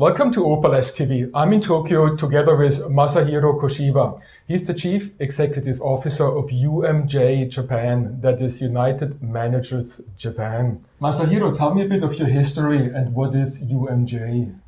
Welcome to Opalesque TV. I'm in Tokyo together with Masahiro Koshiba. He's the Chief Executive Officer of UMJ Japan, that is United Managers Japan. Masahiro, tell me a bit of your history and what is UMJ?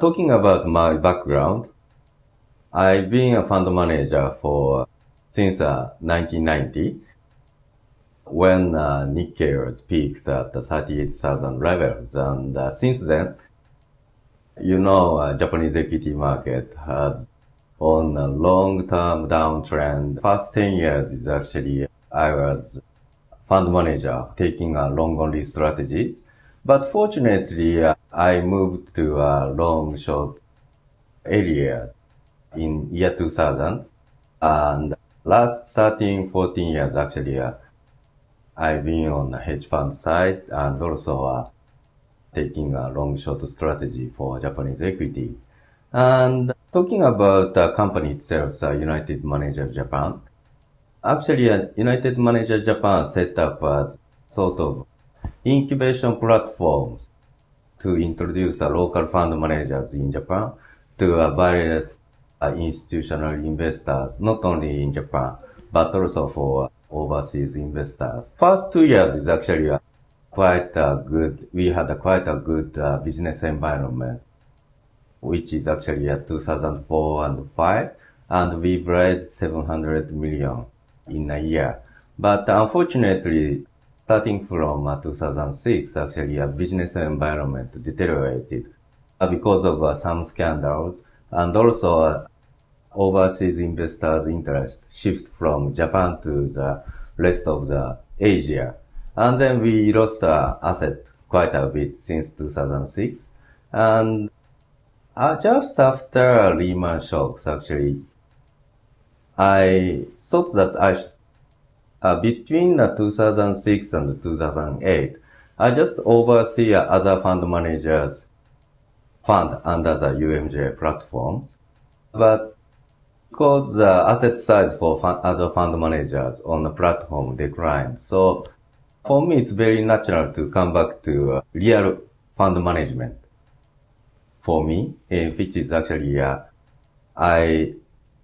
Talking about my background, I've been a fund manager for since uh, 1990 when uh, Nikkei was peaked at the 38,000 levels. And uh, since then, you know, uh, Japanese equity market has on a long-term downtrend. First 10 years is actually, I was fund manager taking a long only strategies. But fortunately, uh, I moved to uh, long short areas in year 2000 and last 13, 14 years actually uh, I've been on the hedge fund side and also uh, taking a long short strategy for Japanese equities. And talking about the company itself, uh, United Manager Japan, actually uh, United Manager Japan set up as sort of incubation platforms to introduce uh, local fund managers in Japan to uh, various institutional investors, not only in Japan, but also for overseas investors. First two years is actually quite a good, we had a quite a good uh, business environment, which is actually at 2004 and 5, and we've raised 700 million in a year. But unfortunately, starting from uh, 2006, actually a business environment deteriorated uh, because of uh, some scandals and also uh, overseas investors' interest shift from Japan to the rest of the Asia. And then we lost uh, asset quite a bit since 2006. And uh, just after Lehman shocks, actually, I thought that I should, uh, between uh, 2006 and 2008, I just oversee other fund managers fund under the UMJ platforms. But because the asset size for fund, other fund managers on the platform declined. So for me, it's very natural to come back to uh, real fund management. For me, uh, which is actually, uh, I,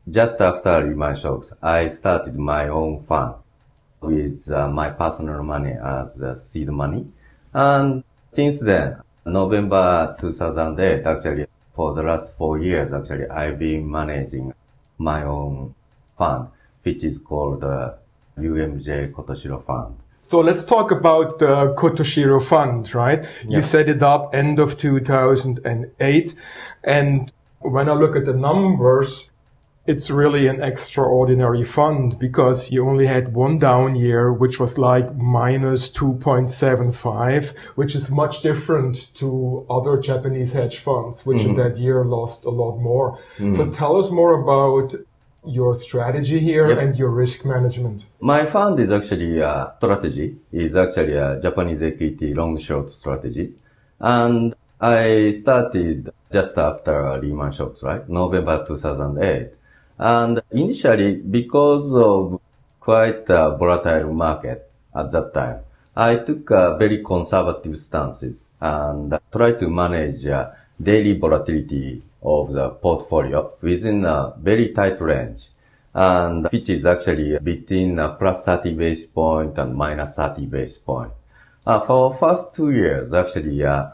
just after Lehman shocks, I started my own fund with uh, my personal money as uh, seed money. And since then, November 2008, actually, for the last four years, actually, I've been managing my own fund, which is called the UMJ Kotoshiro Fund. So let's talk about the Kotoshiro Fund, right? Yeah. You set it up end of 2008. And when I look at the numbers, it's really an extraordinary fund because you only had one down year, which was like minus 2.75, which is much different to other Japanese hedge funds, which mm-hmm. in that year lost a lot more. Mm-hmm. So tell us more about your strategy here yep. and your risk management. My fund is actually a strategy, is actually a Japanese equity long short strategy. And I started just after Lehman shocks, right? November 2008. And initially, because of quite a volatile market at that time, I took a very conservative stances and tried to manage daily volatility of the portfolio within a very tight range and which is actually between plus 30 base point and minus 30 base point. Uh, for first two years, actually, uh,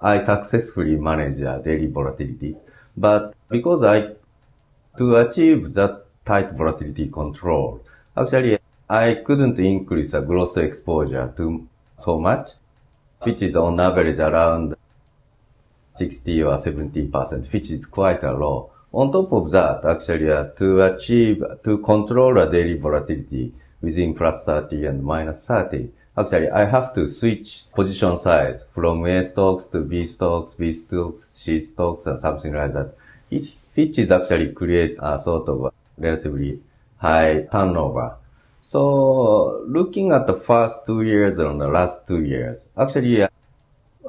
I successfully managed uh, daily volatilities, but because I to achieve that tight volatility control, actually, I couldn't increase the gross exposure to so much, which is on average around 60 or 70%, which is quite a low. On top of that, actually, uh, to achieve, to control the daily volatility within plus 30 and minus 30, actually, I have to switch position size from A stocks to B stocks, B stocks, C stocks, or something like that. It, which is actually create a sort of relatively high turnover. So looking at the first two years and the last two years, actually,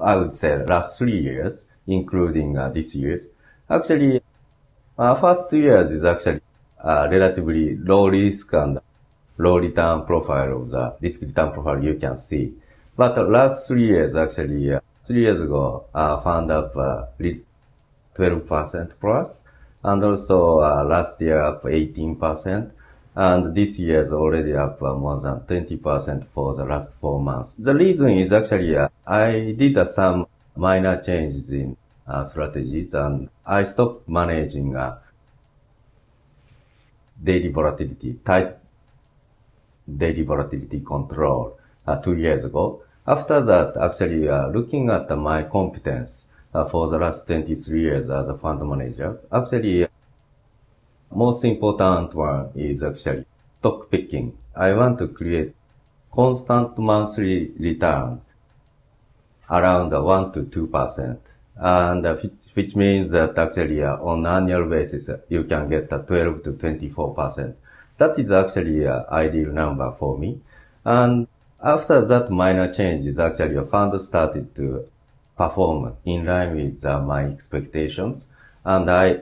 I would say last three years, including uh, this year's, actually, uh, first two years is actually uh, relatively low risk and low return profile of the risk return profile you can see. But the last three years, actually, uh, three years ago, uh, found up uh, 12% plus, and also uh, last year up 18%, and this year is already up uh, more than 20% for the last four months. The reason is actually uh, I did some minor changes in strategies, and I stopped managing daily volatility, tight daily volatility control uh, two years ago. After that, actually, uh, looking at my competence for the last 23 years as a fund manager, actually, most important one is actually stock picking. I want to create constant monthly returns around 1 to 2%. And uh, which means that actually uh, on annual basis, uh, you can get 12 to 24%. That is actually an ideal number for me. And after that minor changes, actually a fund started to perform in line with uh, my expectations. And I,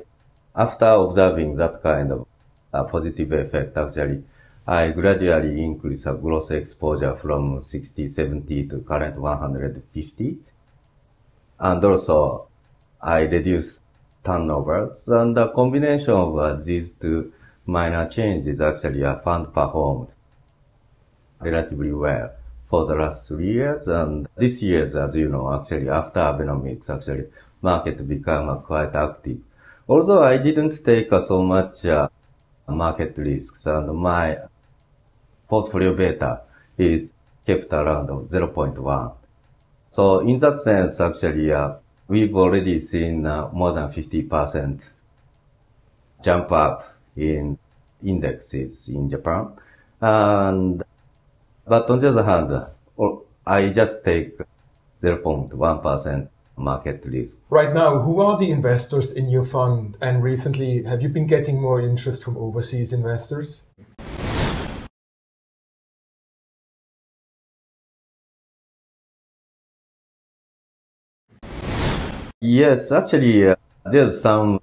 after observing that kind of uh, positive effect, actually, I gradually increase the gross exposure from 60, 70 to current 150. And also, I reduce turnovers. And the combination of uh, these two minor changes actually a fund performed relatively well for the last three years. And this year, as you know, actually after Abenomics, actually market became uh, quite active. Although I didn't take so much uh, market risks and my portfolio beta is kept around 0.1. So in that sense, actually, uh, we've already seen uh, more than 50% jump up in indexes in Japan. And, but on the other hand, I just take 0.1% market risk. Right now, who are the investors in your fund? And recently, have you been getting more interest from overseas investors? Yes, actually, uh, there's some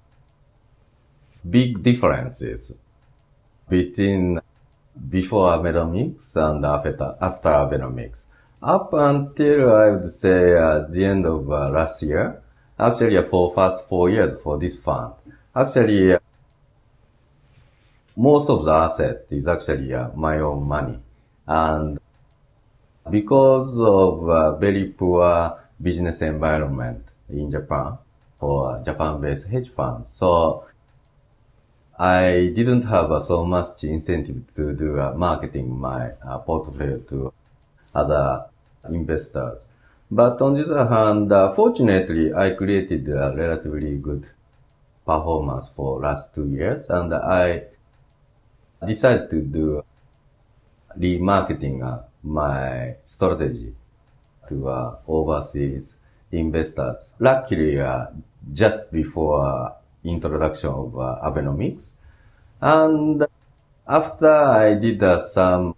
big differences between before Abenomics and after, after Abenomics. Up until I would say uh, the end of uh, last year, actually uh, for first four years for this fund, actually uh, most of the asset is actually uh, my own money. And because of very poor business environment in Japan for Japan-based hedge funds, so I didn't have uh, so much incentive to do uh, marketing my uh, portfolio to other investors. But on the other hand, uh, fortunately, I created a relatively good performance for last two years, and I decided to do remarketing uh, my strategy to uh, overseas investors. Luckily, just before introduction of uh, Abenomics. And after I did uh, some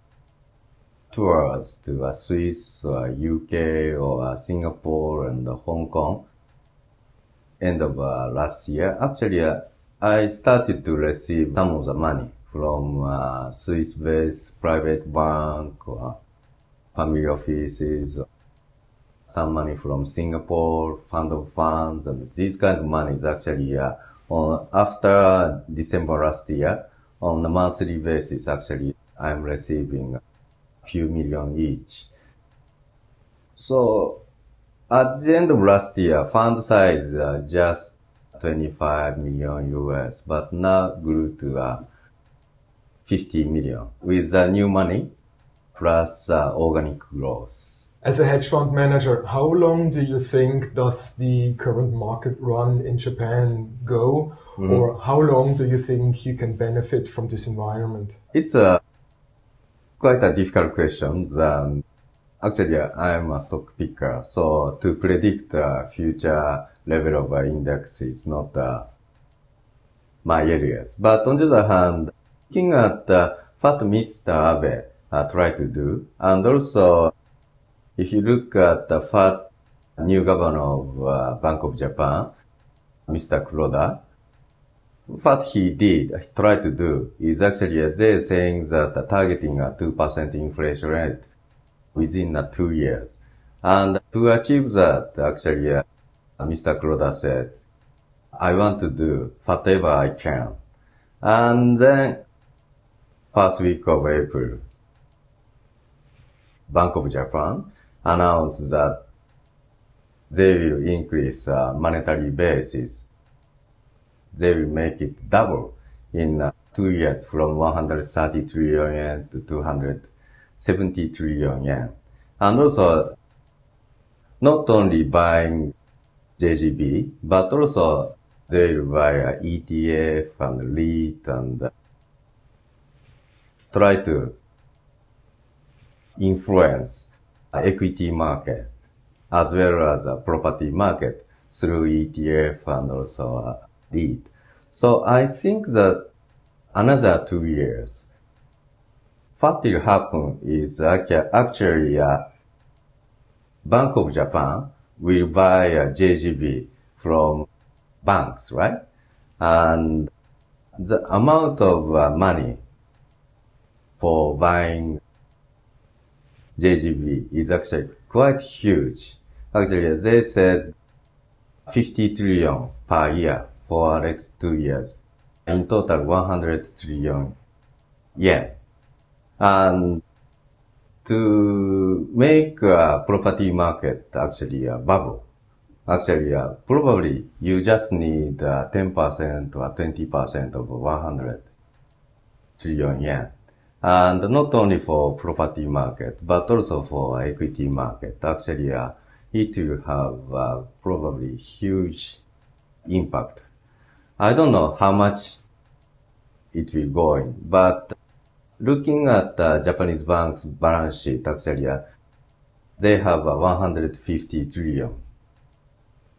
tours to uh, Swiss or UK or Singapore and Hong Kong, end of last year, actually I started to receive some of the money from uh, Swiss-based private bank or family offices, some money from Singapore, fund of funds, and this kind of money is actually uh, after December last year, on a monthly basis, actually, I'm receiving a few million each. So at the end of last year, fund size uh, just 25 million US, but now grew to uh, 50 million with the new money plus uh, organic growth. As a hedge fund manager, how long do you think does the current market run in Japan go? Mm-hmm. Or how long do you think you can benefit from this environment? It's a quite a difficult question. Um, actually, I am a stock picker, so to predict the future level of uh, index is not uh, my areas. But on the other hand, looking at uh, what Mr. Abe uh, tried to do, and also if you look at the first new governor of uh, Bank of Japan, Mr. Kuroda, what he did, he tried to do, is actually uh, they saying that targeting a 2% inflation rate within uh, two years. And to achieve that, actually, uh, Mr. Kuroda said, I want to do whatever I can. And then, first week of April, Bank of Japan announced that they will increase uh, monetary basis. They will make it double in uh, two years from 130 trillion yen to 270 trillion yen. And also, not only buying JGB, but also they will buy ETF and REIT and try to influence equity market as well as a property market through ETF and also a. So I think that another two years, what will happen is actually uh, Bank of Japan will buy a JGB from banks, right? And the amount of uh, money for buying JGB is actually quite huge. Actually, they said 50 trillion per year for next two years. In total, 100 trillion yen. And to make a property market actually a bubble, actually uh, probably you just need uh, 10% or 20% of 100 trillion yen. And not only for property market, but also for equity market. Actually, uh, it will have uh, probably huge impact. I don't know how much it will go in, but looking at the Japanese bank's balance sheet, actually, uh, they have uh, 150 trillion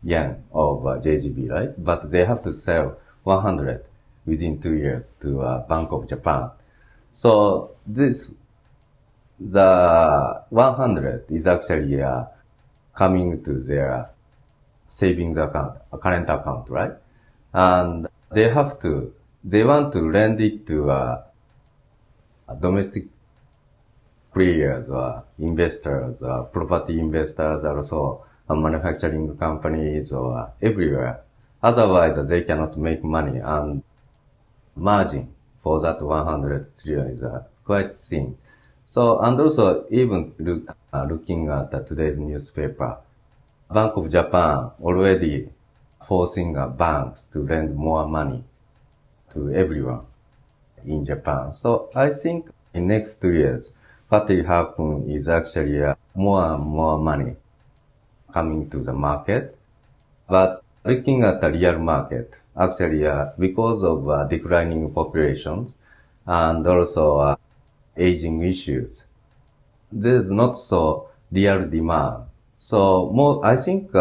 yen of uh, JGB, right? But they have to sell 100 within two years to uh, Bank of Japan. So this, the 100 is actually uh, coming to their savings account, a current account, right? And they have to, they want to lend it to uh, domestic players or investors, or property investors, also manufacturing companies or everywhere. Otherwise, they cannot make money and margin for that 100 trillion is uh, quite thin. So, and also even look, uh, looking at uh, today's newspaper, Bank of Japan already forcing uh, banks to lend more money to everyone in Japan. So I think in next two years, what will happen is actually uh, more and more money coming to the market. But looking at the real market, actually, uh, because of uh, declining populations and also uh, aging issues, there's not so real demand. So more, I think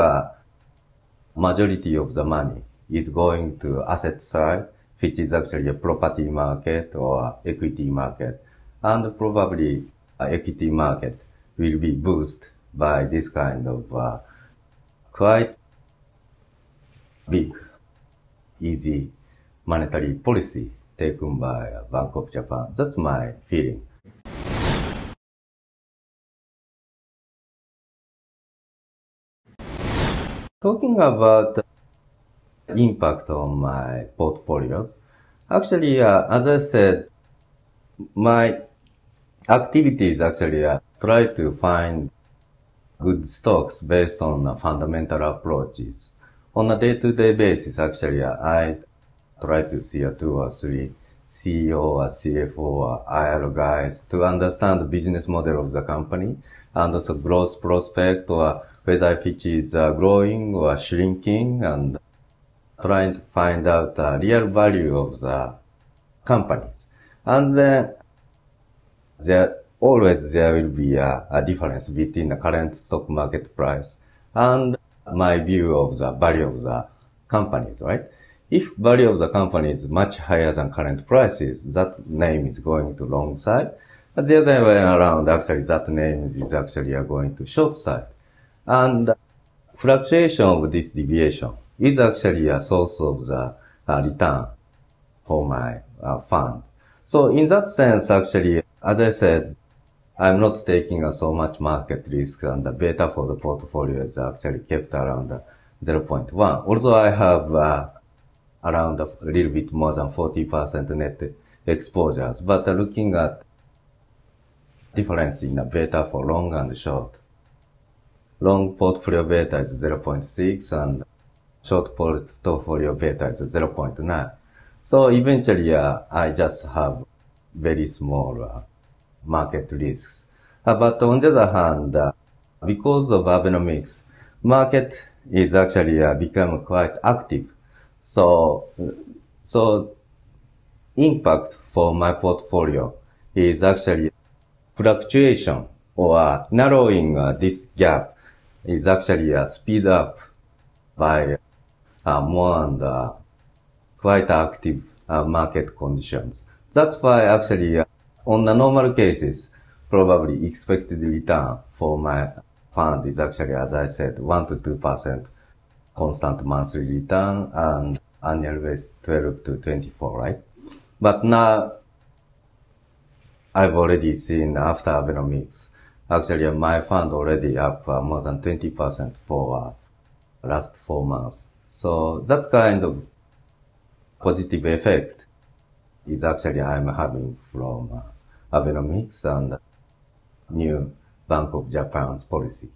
majority of the money is going to asset side, which is actually a property market or equity market. And probably equity market will be boosted by this kind of uh, quite big, easy monetary policy taken by Bank of Japan. That's my feeling. Talking about impact on my portfolios, actually, uh, as I said, my activities actually uh, try to find good stocks based on uh, fundamental approaches. On a day-to-day basis, actually, I try to see a two or three CEO or CFO or IR guys to understand the business model of the company and also growth prospect or whether if is uh, growing or shrinking and trying to find out the real value of the companies. And then there always there will be a, a difference between the current stock market price and my view of the value of the companies, right? If value of the company is much higher than current prices, that name is going to long side. But the other way around, actually, that name is actually going to short side. And fluctuation of this deviation is actually a source of the uh, return for my uh, fund. So in that sense, actually, as I said, I'm not taking so much market risk and the beta for the portfolio is actually kept around 0.1. Also, I have uh, around a little bit more than 40% net exposures, but uh, looking at difference in the beta for long and short. Long portfolio beta is 0.6 and short portfolio beta is 0.9. So eventually, uh, I just have very small uh, market risks. Uh, but on the other hand, uh, because of Abenomics, market is actually uh, become quite active. So, so impact for my portfolio is actually fluctuation or narrowing uh, this gap is actually uh, speed up by uh, more and uh, quite active uh, market conditions. That's why actually uh, on the normal cases, probably expected return for my fund is actually, as I said, 1 to 2% constant monthly return and annual base 12 to 24, right? But now I've already seen after Abenomics, actually my fund already up uh, more than 20% for uh, last four months. So that kind of positive effect is actually I'm having from uh, Abenomics and new Bank of Japan's policy.